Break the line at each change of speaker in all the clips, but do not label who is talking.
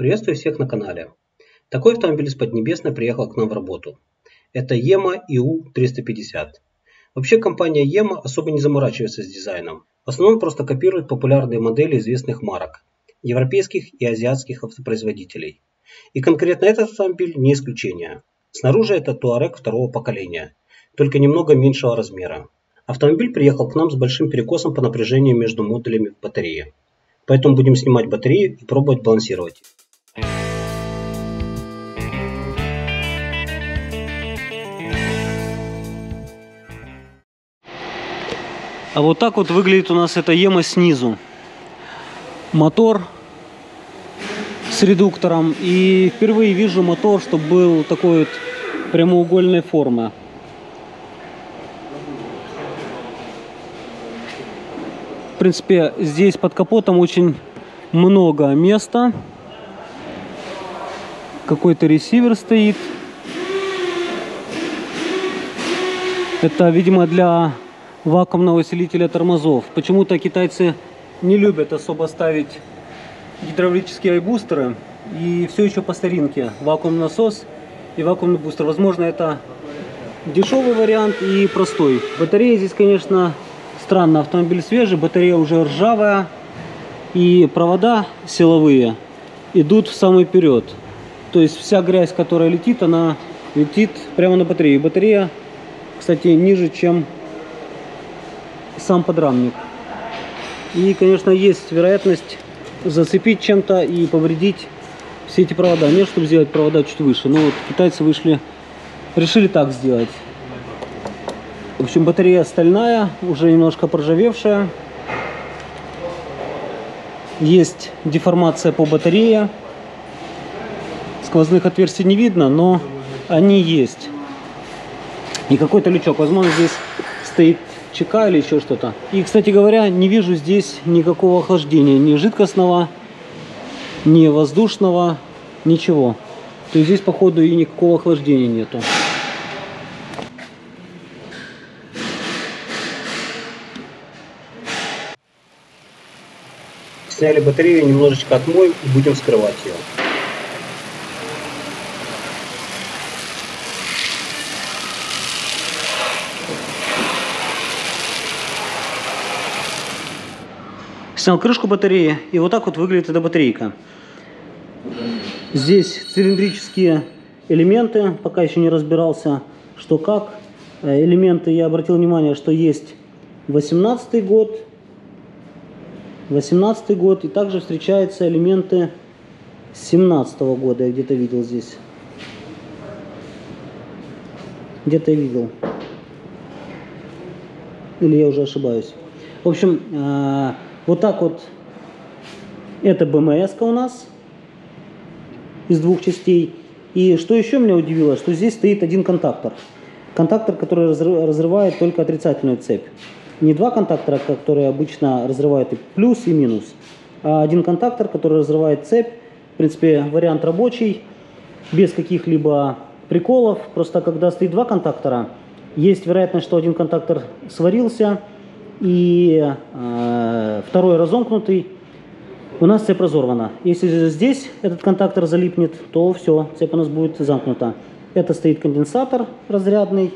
Приветствую всех на канале. Такой автомобиль из Поднебесной приехал к нам в работу. Это EMA EU350. Вообще компания EMA особо не заморачивается с дизайном. В основном просто копирует популярные модели известных марок, европейских и азиатских автопроизводителей. И конкретно этот автомобиль не исключение. Снаружи это Touareg второго поколения, только немного меньшего размера. Автомобиль приехал к нам с большим перекосом по напряжению между модулями батареи. Поэтому будем снимать батарею и пробовать балансировать.
А вот так вот выглядит у нас эта ема снизу. Мотор с редуктором. И впервые вижу мотор, чтобы был такой вот прямоугольной формы. В принципе, здесь под капотом очень много места. Какой-то ресивер стоит. Это, видимо, для вакуумного усилителя тормозов. Почему-то китайцы не любят особо ставить гидравлические айбустеры. И все еще по старинке. Вакуумный насос и вакуумный бустер. Возможно, это дешевый вариант и простой. Батарея здесь, конечно, странно. Автомобиль свежий, батарея уже ржавая. И провода силовые идут в самый вперед. То есть вся грязь, которая летит, она летит прямо на батарею. Батарея, кстати, ниже, чем сам подрамник. И, конечно, есть вероятность зацепить чем-то и повредить все эти провода. Нет, чтобы сделать провода чуть выше. Но вот китайцы вышли, решили так сделать. В общем, батарея стальная, уже немножко проржавевшая. Есть деформация по батарее. Сквозных отверстий не видно, но они есть. И какой-то лючок. Возможно, здесь стоит ЧК или еще что-то. И, кстати говоря, не вижу здесь никакого охлаждения, ни жидкостного, ни воздушного, ничего. То есть здесь, походу, и никакого охлаждения нету.
Сняли батарею, немножечко отмоем и будем скрывать ее.
Снял крышку батареи, и вот так вот выглядит эта батарейка. Здесь цилиндрические элементы, пока еще не разбирался, что как. Э, элементы, я обратил внимание, что есть 18 год, 18 год, и также встречаются элементы 17 -го года, я где-то видел здесь. Где-то видел. Или я уже ошибаюсь. В общем, э, вот так вот это БМС у нас из двух частей. И что еще меня удивило, что здесь стоит один контактор. Контактор, который разрывает только отрицательную цепь. Не два контактора, которые обычно разрывают и плюс, и минус, а один контактор, который разрывает цепь. В принципе, вариант рабочий, без каких-либо приколов. Просто когда стоит два контактора, есть вероятность, что один контактор сварился, и э, второй разомкнутый, у нас цепь разорвана. Если здесь этот контактор залипнет, то все, цепь у нас будет замкнута. Это стоит конденсатор разрядный.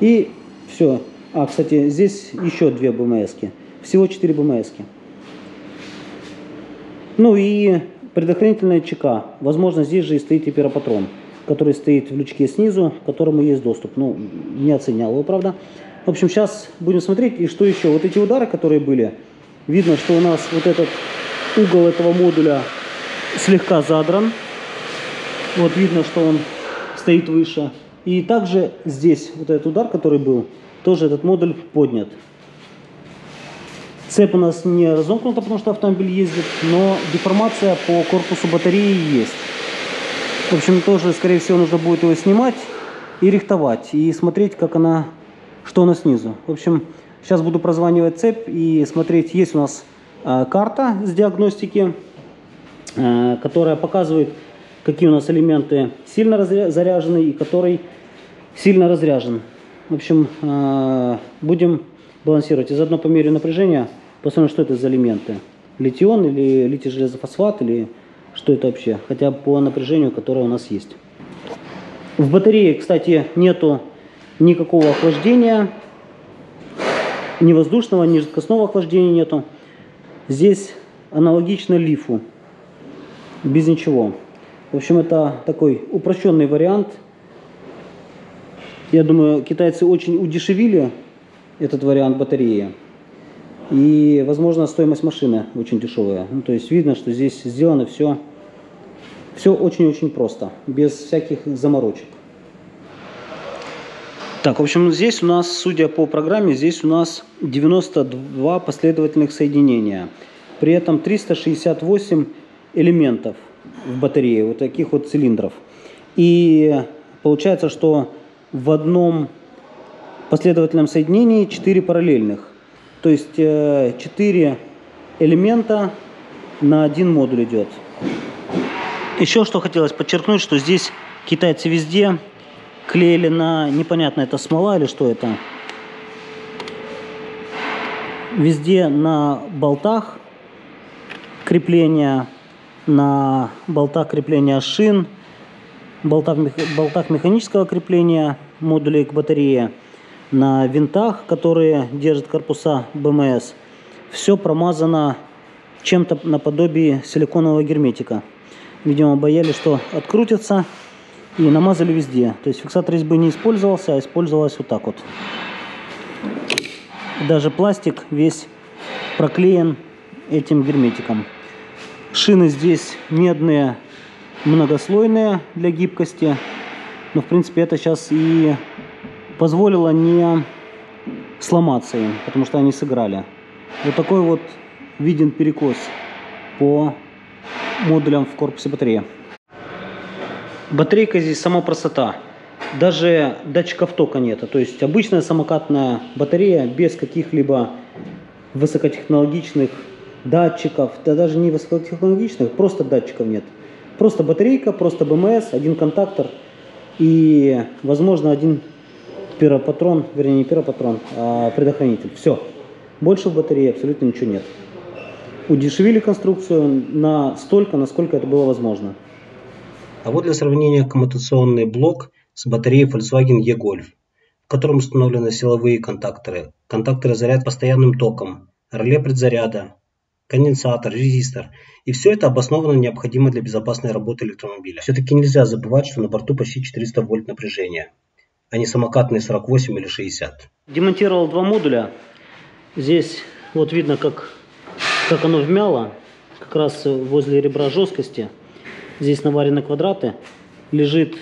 И все. А, кстати, здесь еще две БМС. -ки. Всего 4 БМС. -ки. Ну и предохранительная ЧК. Возможно, здесь же и стоит и пиропатрон, который стоит в лючке снизу, к которому есть доступ. Ну, не оценял его, правда. В общем, сейчас будем смотреть. И что еще? Вот эти удары, которые были, видно, что у нас вот этот угол этого модуля слегка задран. Вот видно, что он стоит выше. И также здесь вот этот удар, который был, тоже этот модуль поднят. Цепь у нас не разомкнута, потому что автомобиль ездит, но деформация по корпусу батареи есть. В общем, тоже, скорее всего, нужно будет его снимать и рихтовать, и смотреть, как она что у нас снизу. В общем, сейчас буду прозванивать цепь и смотреть, есть у нас э, карта с диагностики, э, которая показывает, какие у нас элементы сильно заряжены и который сильно разряжен. В общем, э, будем балансировать. И заодно по мере напряжения посмотрим, что это за элементы. литион или литий железофосфат или что это вообще, хотя по напряжению, которое у нас есть. В батарее, кстати, нету никакого охлаждения, ни воздушного, ни жидкостного охлаждения нету. Здесь аналогично лифу, без ничего. В общем, это такой упрощенный вариант. Я думаю, китайцы очень удешевили этот вариант батареи. И, возможно, стоимость машины очень дешевая. Ну, то есть видно, что здесь сделано все, все очень-очень просто, без всяких заморочек. Так, в общем, здесь у нас, судя по программе, здесь у нас 92 последовательных соединения. При этом 368 элементов в батарее, вот таких вот цилиндров. И получается, что в одном последовательном соединении 4 параллельных. То есть 4 э, элемента на один модуль идет. Еще что хотелось подчеркнуть, что здесь китайцы везде клеили на, непонятно, это смола или что это, везде на болтах крепления, на болтах крепления шин, болтах, болтах механического крепления модулей к батарее, на винтах, которые держат корпуса БМС. Все промазано чем-то наподобие силиконового герметика. Видимо, боялись, что открутится и намазали везде. То есть фиксатор резьбы не использовался, а использовалось вот так вот. Даже пластик весь проклеен этим герметиком. Шины здесь медные, многослойные для гибкости. Но в принципе это сейчас и позволило не сломаться им, потому что они сыграли. Вот такой вот виден перекос по модулям в корпусе батареи. Батарейка здесь сама простота. Даже датчиков тока нет. То есть обычная самокатная батарея без каких-либо высокотехнологичных датчиков, да даже не высокотехнологичных, просто датчиков нет. Просто батарейка, просто БМС, один контактор и, возможно, один пиропатрон, вернее не пиропатрон, а предохранитель. Все. Больше в батарее абсолютно ничего нет. Удешевили конструкцию на столько, насколько это было возможно.
А вот для сравнения коммутационный блок с батареей Volkswagen E-Golf, в котором установлены силовые контакторы, контакторы заряд постоянным током, реле предзаряда, конденсатор, резистор. И все это обоснованно необходимо для безопасной работы электромобиля. Все-таки нельзя забывать, что на борту почти 400 вольт напряжения, а не самокатные 48 или 60.
Демонтировал два модуля. Здесь вот видно, как, как оно вмяло, как раз возле ребра жесткости – Здесь наварены квадраты. Лежит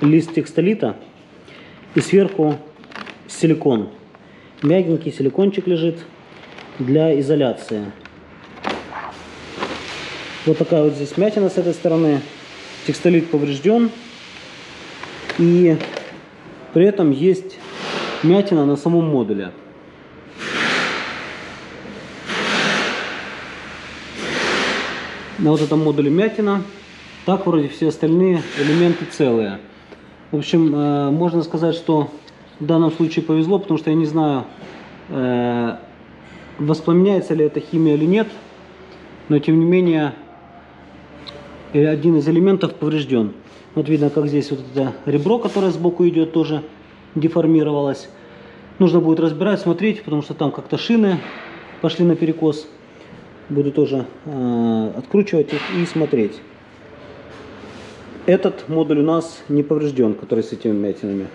лист текстолита и сверху силикон. Мягенький силикончик лежит для изоляции. Вот такая вот здесь мятина с этой стороны. Текстолит поврежден. И при этом есть мятина на самом модуле. На вот этом модуле мятина. Так вроде все остальные элементы целые. В общем, э, можно сказать, что в данном случае повезло, потому что я не знаю, э, воспламеняется ли эта химия или нет. Но тем не менее, один из элементов поврежден. Вот видно, как здесь вот это ребро, которое сбоку идет, тоже деформировалось. Нужно будет разбирать, смотреть, потому что там как-то шины пошли на перекос. Буду тоже э, откручивать их и смотреть. Этот модуль у нас не поврежден, который с этими мятинами.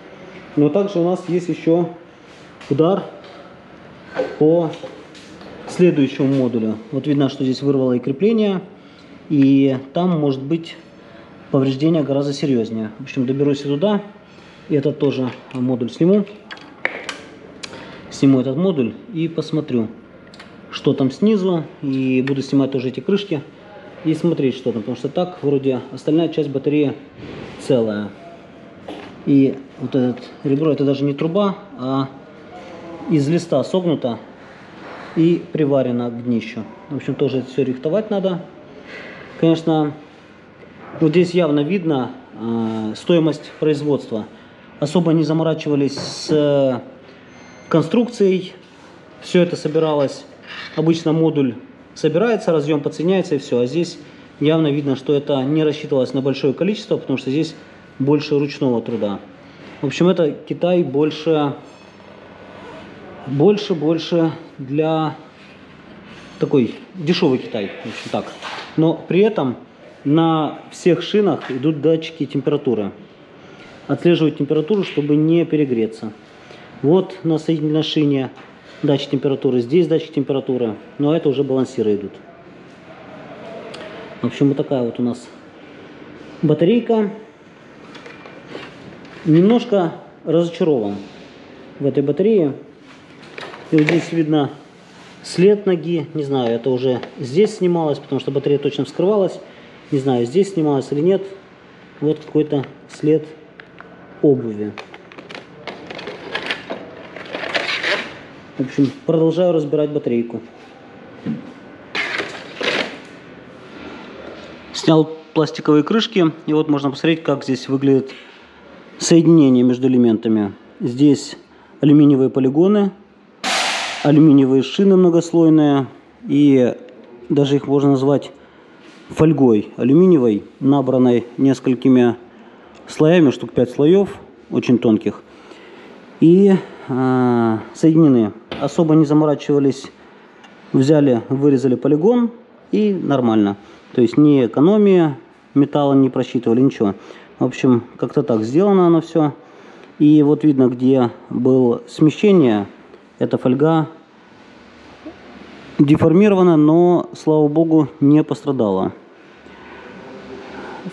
Но также у нас есть еще удар по следующему модулю. Вот видно, что здесь вырвало и крепление. И там может быть повреждение гораздо серьезнее. В общем, доберусь туда. И этот тоже модуль сниму. Сниму этот модуль и посмотрю что там снизу. И буду снимать тоже эти крышки и смотреть, что там. Потому что так вроде остальная часть батареи целая. И вот этот ребро, это даже не труба, а из листа согнуто и приварено к днищу. В общем, тоже это все рихтовать надо. Конечно, вот здесь явно видно э, стоимость производства. Особо не заморачивались с э, конструкцией. Все это собиралось Обычно модуль собирается, разъем подсоединяется и все. А здесь явно видно, что это не рассчитывалось на большое количество, потому что здесь больше ручного труда. В общем, это Китай больше, больше, больше для такой дешевый Китай, в общем так. Но при этом на всех шинах идут датчики температуры. Отслеживают температуру, чтобы не перегреться. Вот на соединительной шине датчик температуры, здесь датчик температуры, но это уже балансиры идут. В общем, вот такая вот у нас батарейка. Немножко разочарован в этой батарее. И вот здесь видно след ноги. Не знаю, это уже здесь снималось, потому что батарея точно вскрывалась. Не знаю, здесь снималось или нет. Вот какой-то след обуви. В общем, продолжаю разбирать батарейку. Снял пластиковые крышки, и вот можно посмотреть, как здесь выглядит соединение между элементами. Здесь алюминиевые полигоны, алюминиевые шины многослойные, и даже их можно назвать фольгой алюминиевой, набранной несколькими слоями, штук 5 слоев, очень тонких, и э, соединены особо не заморачивались, взяли, вырезали полигон и нормально. То есть ни экономия металла не просчитывали, ничего. В общем, как-то так сделано оно все. И вот видно, где было смещение, эта фольга деформирована, но, слава богу, не пострадала.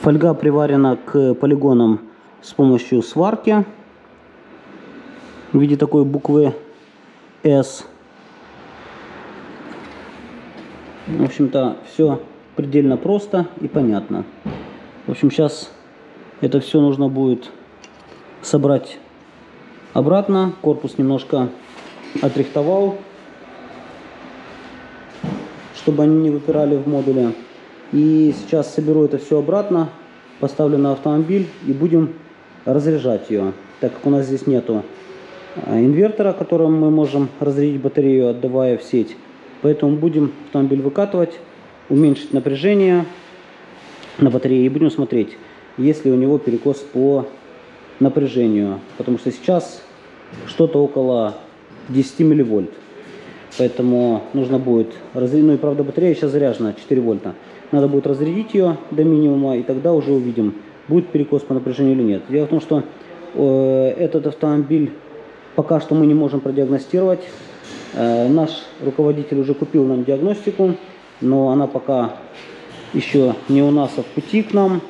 Фольга приварена к полигонам с помощью сварки в виде такой буквы S. В общем-то, все предельно просто и понятно. В общем, сейчас это все нужно будет собрать обратно. Корпус немножко отрихтовал, чтобы они не выпирали в модуле. И сейчас соберу это все обратно, поставлю на автомобиль и будем разряжать ее, так как у нас здесь нету инвертора, которым мы можем разрядить батарею, отдавая в сеть. Поэтому будем автомобиль выкатывать, уменьшить напряжение на батарее и будем смотреть, есть ли у него перекос по напряжению. Потому что сейчас что-то около 10 милливольт. Поэтому нужно будет разрядить. Ну и правда батарея сейчас заряжена 4 вольта. Надо будет разрядить ее до минимума и тогда уже увидим, будет перекос по напряжению или нет. Дело в том, что э, этот автомобиль пока что мы не можем продиагностировать. Э, наш руководитель уже купил нам диагностику, но она пока еще не у нас, а в пути к нам,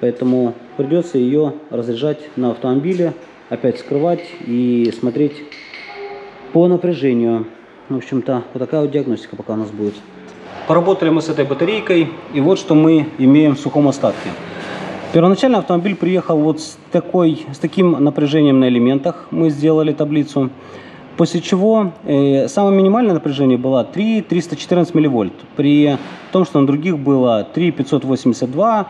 поэтому придется ее разряжать на автомобиле, опять скрывать и смотреть по напряжению. В общем-то, вот такая вот диагностика пока у нас будет. Поработали мы с этой батарейкой, и вот что мы имеем в сухом остатке. Первоначально автомобиль приехал вот с, такой, с таким напряжением на элементах. Мы сделали таблицу. После чего э, самое минимальное напряжение было 3 314 милливольт. При том, что на других было 3 582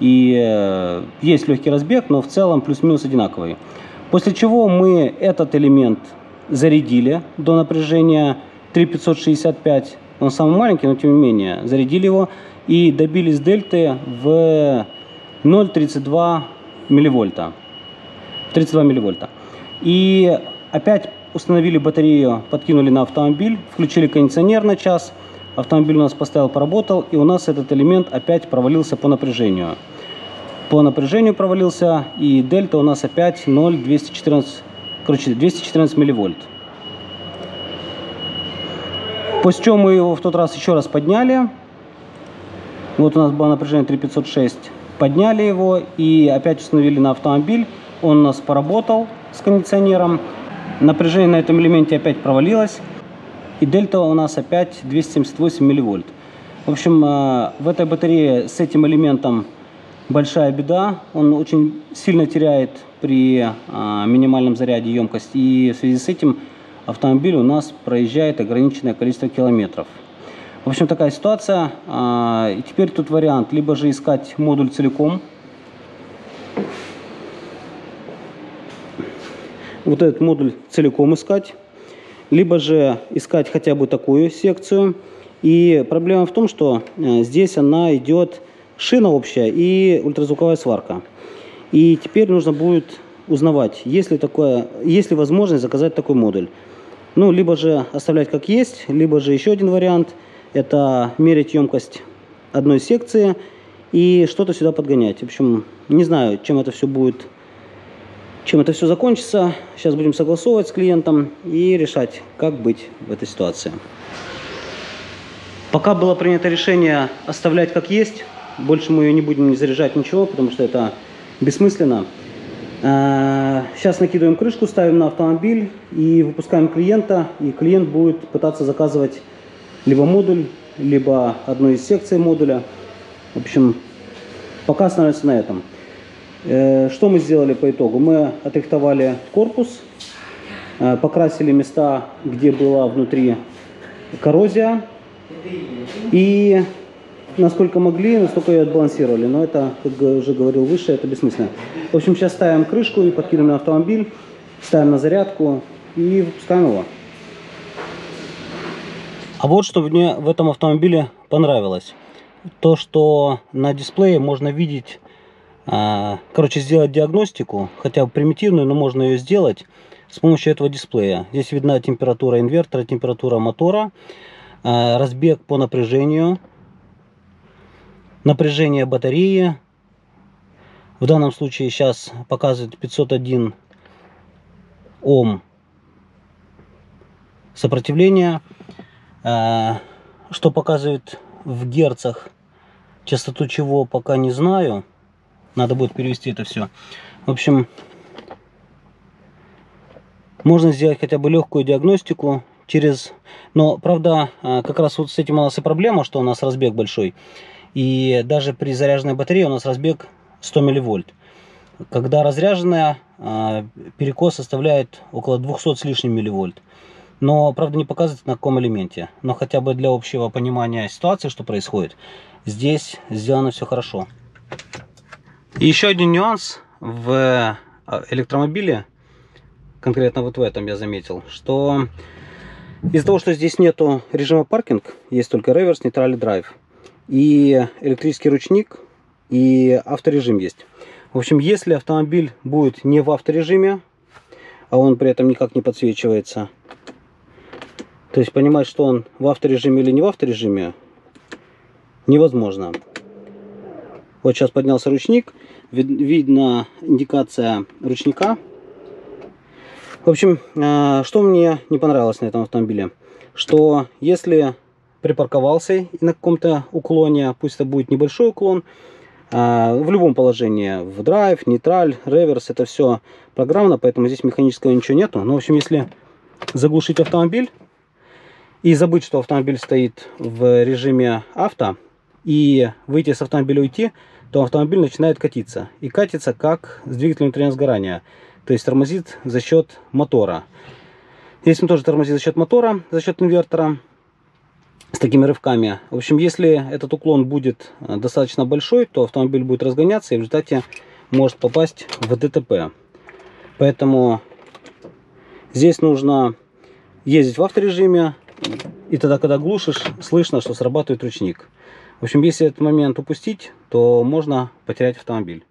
и э, есть легкий разбег, но в целом плюс-минус одинаковый. После чего мы этот элемент зарядили до напряжения 3565. Он самый маленький, но тем не менее зарядили его и добились дельты в 0,32 милливольта. 32 милливольта. И опять установили батарею, подкинули на автомобиль, включили кондиционер на час, автомобиль у нас поставил, поработал, и у нас этот элемент опять провалился по напряжению. По напряжению провалился, и дельта у нас опять 0,214, короче, 214 милливольт. После чего мы его в тот раз еще раз подняли. Вот у нас было напряжение 3506 подняли его и опять установили на автомобиль. Он у нас поработал с кондиционером. Напряжение на этом элементе опять провалилось. И дельта у нас опять 278 милливольт. В общем, э, в этой батарее с этим элементом большая беда. Он очень сильно теряет при э, минимальном заряде емкость. И в связи с этим автомобиль у нас проезжает ограниченное количество километров. В общем, такая ситуация. А, и теперь тут вариант, либо же искать модуль целиком. Вот этот модуль целиком искать. Либо же искать хотя бы такую секцию И проблема в том, что э, здесь она идет шина общая и ультразвуковая сварка. И теперь нужно будет узнавать, есть ли, такое, есть ли возможность заказать такой модуль. Ну, либо же оставлять как есть, либо же еще один вариант – это мерить емкость одной секции и что-то сюда подгонять. В общем, не знаю, чем это все будет, чем это все закончится. Сейчас будем согласовывать с клиентом и решать, как быть в этой ситуации. Пока было принято решение оставлять как есть, больше мы ее не будем не заряжать ничего, потому что это бессмысленно. Сейчас э, накидываем крышку, ставим на автомобиль и выпускаем клиента. И клиент будет пытаться заказывать либо модуль, либо одну из секций модуля. В общем, пока остановимся на этом. Э, что мы сделали по итогу? Мы отрихтовали корпус, э, покрасили места, где была внутри коррозия, и насколько могли, настолько ее отбалансировали. Но это, как уже говорил выше, это бессмысленно. В общем, сейчас ставим крышку и подкидываем на автомобиль, ставим на зарядку и выпускаем его. А вот что мне в этом автомобиле понравилось. То, что на дисплее можно видеть, а, короче, сделать диагностику, хотя бы примитивную, но можно ее сделать с помощью этого дисплея. Здесь видна температура инвертора, температура мотора. Э, разбег по напряжению, напряжение батареи. В данном случае сейчас показывает 501 Ом сопротивления. Э, что показывает в герцах, частоту чего пока не знаю. Надо будет перевести это все. В общем, можно сделать хотя бы легкую диагностику через... Но, правда, а, как раз вот с этим у нас и проблема, что у нас разбег большой. И даже при заряженной батарее у нас разбег 100 милливольт. Когда разряженная, а, перекос составляет около 200 с лишним милливольт. Но, правда, не показывает на каком элементе. Но хотя бы для общего понимания ситуации, что происходит, здесь сделано все хорошо. Еще один нюанс в а, электромобиле, конкретно вот в этом я заметил, что из-за того, что здесь нету режима паркинг, есть только реверс, нейтральный драйв. И электрический ручник, и авторежим есть. В общем, если автомобиль будет не в авторежиме, а он при этом никак не подсвечивается, то есть понимать, что он в авторежиме или не в авторежиме, невозможно. Вот сейчас поднялся ручник, видно индикация ручника, в общем, э, что мне не понравилось на этом автомобиле, что если припарковался на каком-то уклоне, пусть это будет небольшой уклон, э, в любом положении, в драйв, нейтраль, реверс, это все программно, поэтому здесь механического ничего нету. Но, в общем, если заглушить автомобиль и забыть, что автомобиль стоит в режиме авто, и выйти с автомобиля уйти, то автомобиль начинает катиться. И катится как с двигателем внутреннего сгорания. То есть тормозит за счет мотора. Здесь он тоже тормозит за счет мотора, за счет инвертора. С такими рывками. В общем, если этот уклон будет э, достаточно большой, то автомобиль будет разгоняться и в результате может попасть в ДТП. Поэтому здесь нужно ездить в авторежиме. И тогда, когда глушишь, слышно, что срабатывает ручник. В общем, если этот момент упустить, то можно потерять автомобиль.